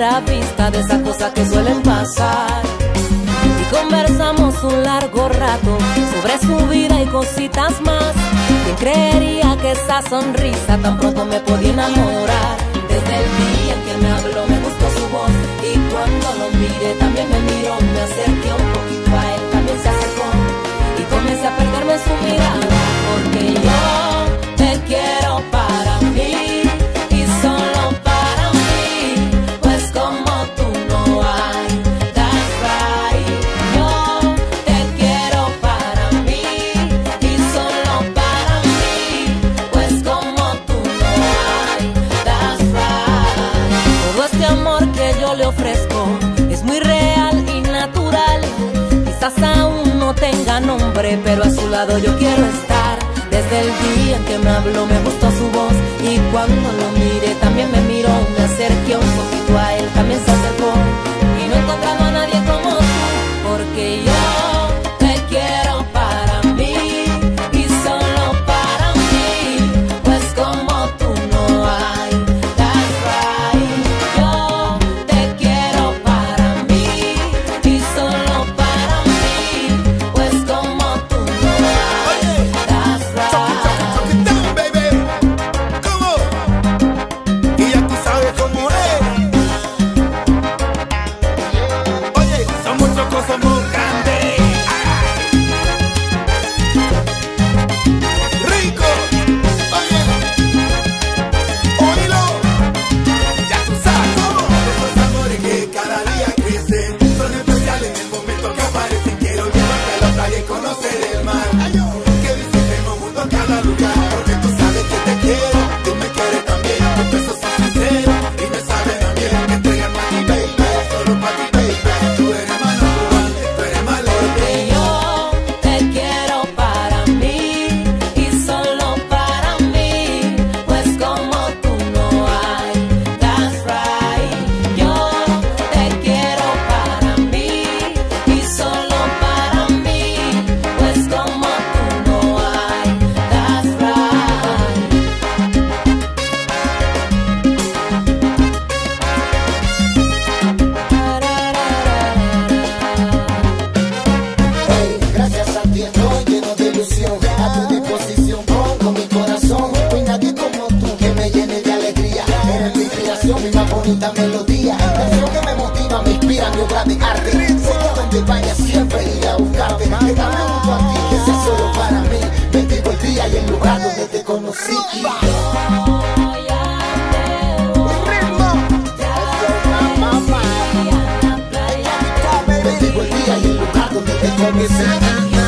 vista de esas cosas que suelen pasar. Y conversamos un largo rato sobre su vida y cositas más. ¿Quién creería que esa sonrisa tan pronto me podía enamorar? Desde el día en que me habló me gustó su voz y cuando lo miré también me miró. aún no tenga nombre, pero a su lado yo quiero estar. Desde el día en que me habló me gustó su voz y cuando lo bonita melodía. Canción que me motiva, me inspira mi obra de arte. Sé que donde vaya siempre iré a buscarte. Estaré junto a ti, que sea solo para mí. Me vivo el día y el lugar donde te conocí. Bendigo el día y el lugar donde te conocí.